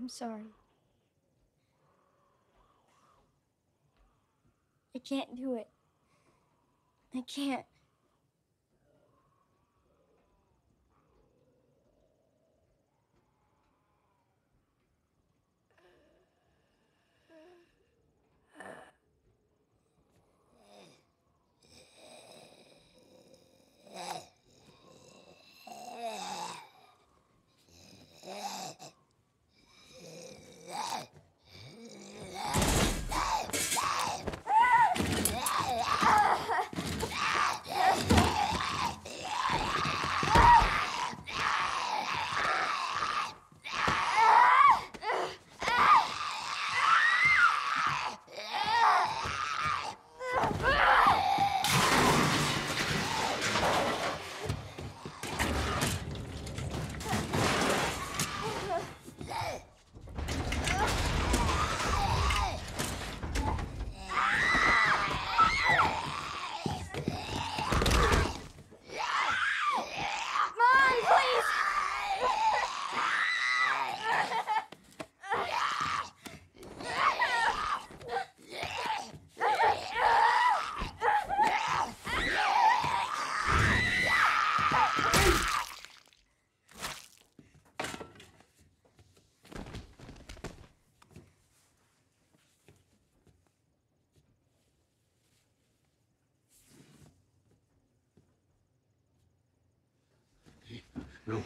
I'm sorry. I can't do it. I can't. Mom, No.